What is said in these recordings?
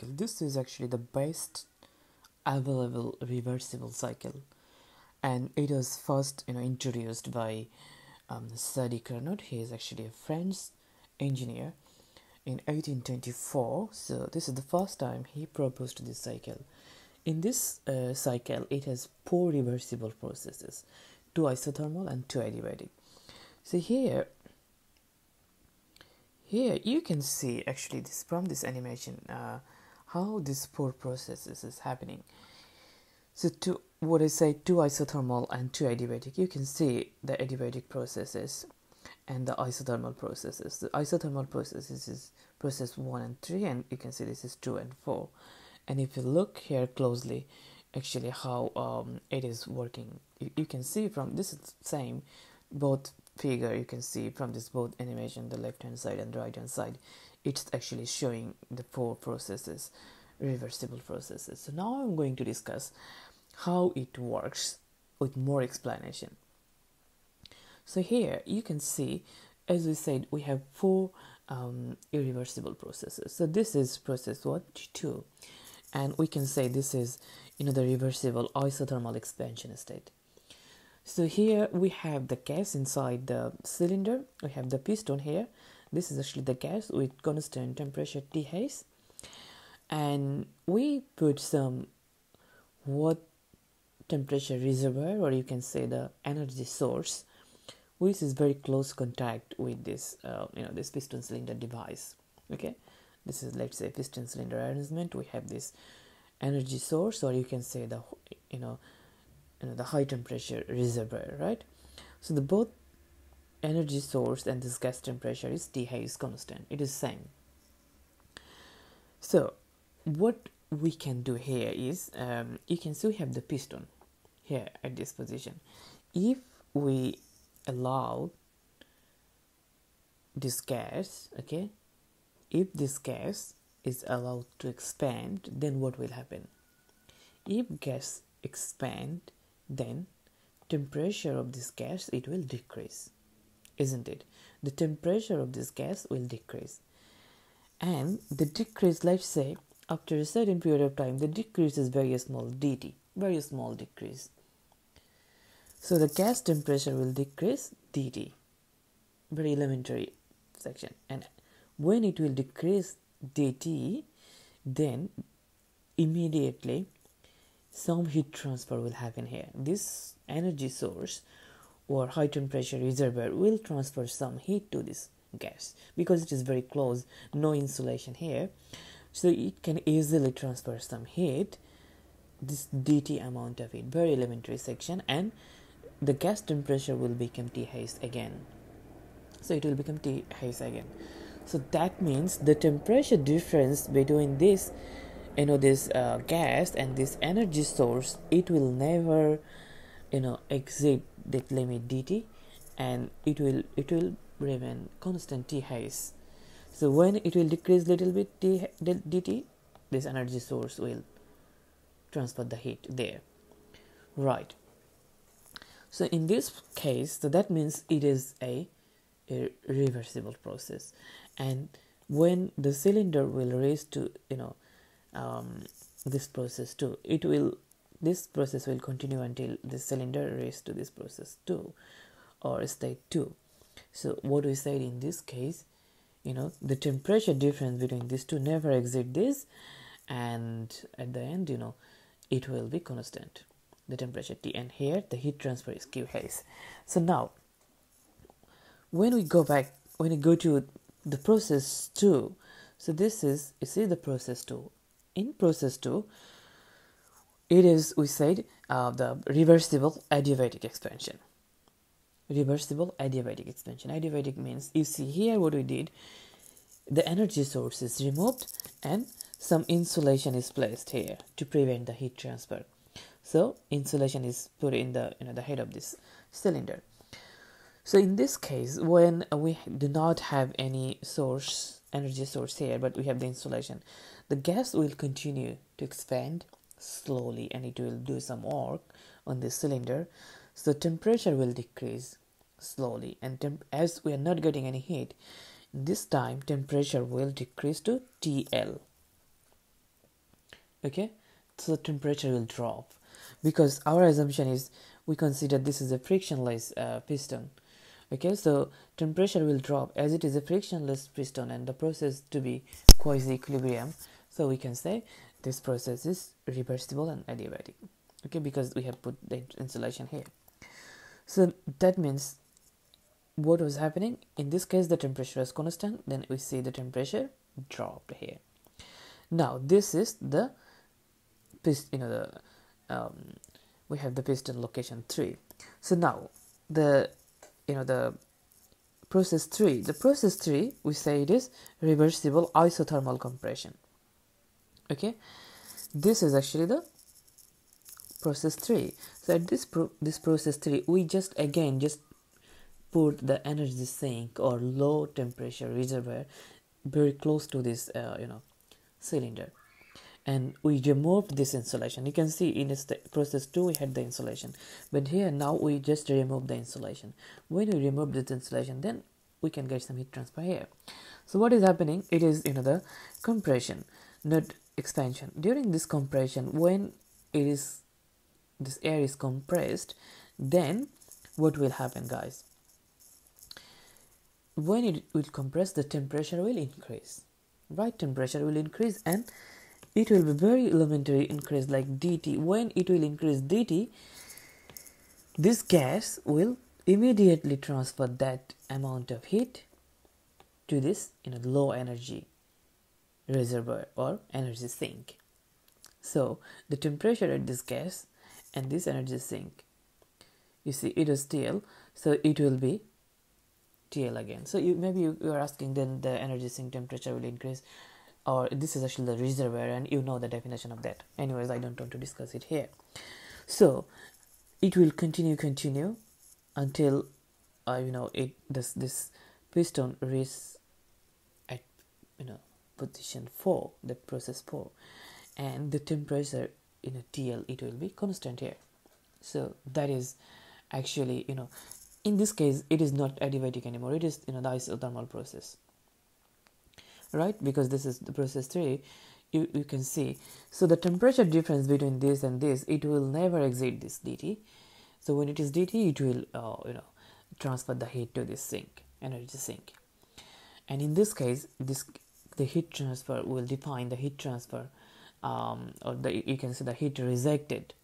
cycle. This is actually the best available reversible cycle, and it was first you know introduced by um, Sadi Carnot. He is actually a French engineer in 1824. So this is the first time he proposed this cycle. In this uh, cycle, it has four reversible processes: two isothermal and two adiabatic. So here here you can see actually this from this animation uh, how this four processes is happening. So to what I say two isothermal and two adiabatic you can see the adiabatic processes and the isothermal processes. The isothermal processes is process 1 and 3 and you can see this is 2 and 4 and if you look here closely actually how um, it is working you, you can see from this is same both figure you can see from this both animation the left hand side and the right hand side it's actually showing the four processes reversible processes. So now i'm going to discuss how it works with more explanation. So here you can see as we said we have four um, irreversible processes. So this is process 1 2 and we can say this is you know the reversible isothermal expansion state. So here we have the gas inside the cylinder. We have the piston here this is actually the gas with constant temperature T haze and we put some what temperature reservoir or you can say the energy source which is very close contact with this uh, you know this piston cylinder device okay? This is let's say piston cylinder arrangement. We have this energy source or you can say the you know you know, the high temperature reservoir, right? So the both energy source and this gas temperature is T is constant. It is same. So what we can do here is um, you can see we have the piston here at this position. If we allow this gas, okay, if this gas is allowed to expand, then what will happen? If gas expand, then temperature of this gas it will decrease isn't it? The temperature of this gas will decrease. And the decrease let's say after a certain period of time the decrease is very small dt very small decrease. So the gas temperature will decrease dt very elementary section. And when it will decrease dt then immediately some heat transfer will happen here. This energy source or high temperature reservoir will transfer some heat to this gas because it is very close, no insulation here. So it can easily transfer some heat, this dt amount of heat, very elementary section, and the gas temperature will become T haze again. So it will become T haze again. So that means the temperature difference between this you know this uh, gas and this energy source it will never you know exceed that limit dt and it will it will remain constant t haze so when it will decrease little bit t, dt this energy source will transfer the heat there. Right. So in this case so that means it is a, a reversible process. And when the cylinder will raise to you know um, this process too it will this process will continue until the cylinder races to this process 2 or state 2 so what we said in this case you know the temperature difference between these two never exceed this and at the end you know it will be constant the temperature T. And here the heat transfer is Q haze so now when we go back when we go to the process 2 so this is you see the process 2 in process 2 it is we said uh, the reversible adiabatic expansion. Reversible adiabatic expansion. Adiabatic means you see here what we did. The energy source is removed and some insulation is placed here to prevent the heat transfer. So insulation is put in the you know the head of this cylinder. So in this case when we do not have any source energy source here but we have the insulation the gas will continue to expand slowly and it will do some work on the cylinder. So temperature will decrease slowly and temp- as we are not getting any heat this time temperature will decrease to TL okay? So temperature will drop. Because our assumption is we consider this is a frictionless uh, piston. Okay? So temperature will drop as it is a frictionless piston and the process to be quasi equilibrium so we can say this process is reversible and adiabatic okay because we have put the insulation here. So that means what was happening? In this case the temperature is constant then we see the temperature dropped here. Now this is the you know the um, we have the piston location 3 so now the you know the process 3 the process 3 we say it is reversible isothermal compression okay? This is actually the process 3 so at this pro this process 3 we just again just put the energy sink or low temperature reservoir very close to this uh, you know cylinder. And we removed this insulation. You can see in this process 2 we had the insulation. But here now we just remove the insulation. When we remove this insulation then we can get some heat transfer here. So what is happening? It is you know the compression. Not expansion during this compression when it is this air is compressed then what will happen guys? When it will compress the temperature will increase. Right temperature will increase and it will be very elementary increase like dt when it will increase dt this gas will immediately transfer that amount of heat to this you know low energy reservoir or energy sink. So the temperature at this gas and this energy sink. You see it is TL so it will be TL again. So you maybe you, you are asking then the energy sink temperature will increase or this is actually the reservoir and you know the definition of that. Anyways i don't want to discuss it here. So it will continue continue until uh, you know it this this piston reaches position 4 the process 4 and the temperature in a TL it will be constant here. So that is actually you know in this case it is not adiabatic anymore. It is you know the isothermal process. Right? Because this is the process 3 you, you can see. So the temperature difference between this and this it will never exceed this dt so when it is dt it will uh, you know transfer the heat to this sink energy sink. And in this case this the heat transfer will define the heat transfer um, or the you can see the heat rejected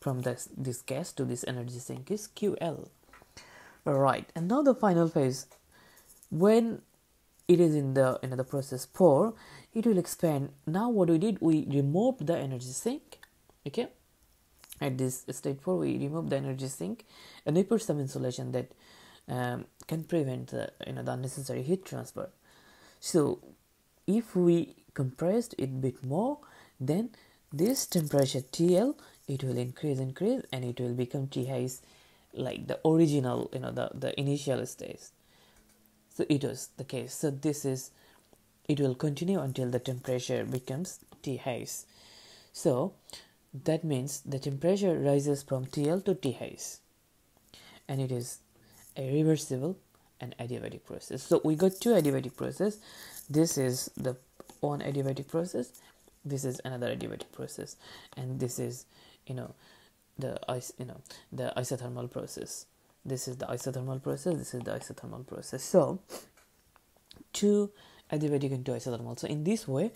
from this this gas to this energy sink is ql right and now the final phase. When it is in the in the process 4 it will expand. Now what we did we removed the energy sink okay? At this state 4 we remove the energy sink and we put some insulation that um, can prevent the you know the unnecessary heat transfer. So if we compressed it a bit more then this temperature TL it will increase increase and it will become T highs like the original you know the the initial stage. So it was the case. So this is it will continue until the temperature becomes T highs so that means the temperature rises from TL to T highs and it is a reversible and adiabatic process. So we got two adiabatic process this is the one adiabatic process. This is another adiabatic process. And this is you know the ice you know the isothermal process. This is the isothermal process. This is the isothermal process. So two adiabatic into isothermal. So in this way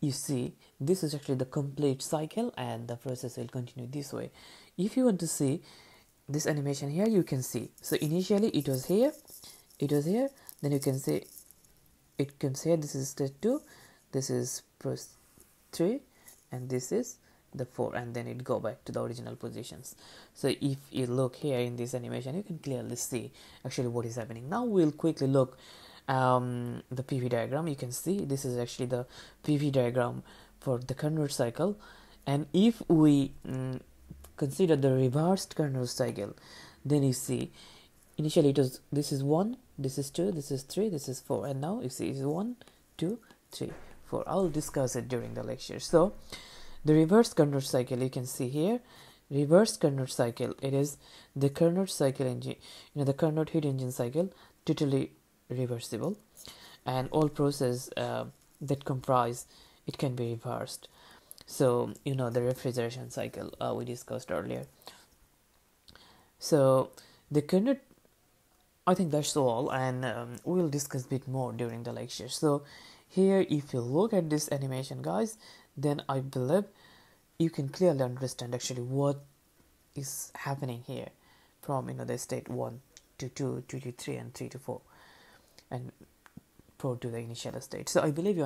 you see this is actually the complete cycle and the process will continue this way. If you want to see this animation here you can see. So initially it was here it was here then you can see it can say this is stage 2 this is process 3 and this is the 4 and then it go back to the original positions. So if you look here in this animation you can clearly see actually what is happening. Now we'll quickly look um, the PV diagram. You can see this is actually the PV diagram for the Carnot cycle. And if we mm, consider the reversed Carnot cycle then you see initially it was this is 1 this is 2 this is 3 this is 4 and now you see it's 1 2 3 4 I'll discuss it during the lecture. So the reverse Carnot cycle you can see here. Reverse Carnot cycle it is the Carnot cycle engine you know the Carnot heat engine cycle totally reversible. And all process uh, that comprise it can be reversed. So you know the refrigeration cycle uh, we discussed earlier. So the Carnot i think that's all and um, we'll discuss a bit more during the lecture. So here if you look at this animation guys then i believe you can clearly understand actually what is happening here from you know the state 1 to 2 2 to 3 and 3 to 4 and 4 to the initial state. So i believe you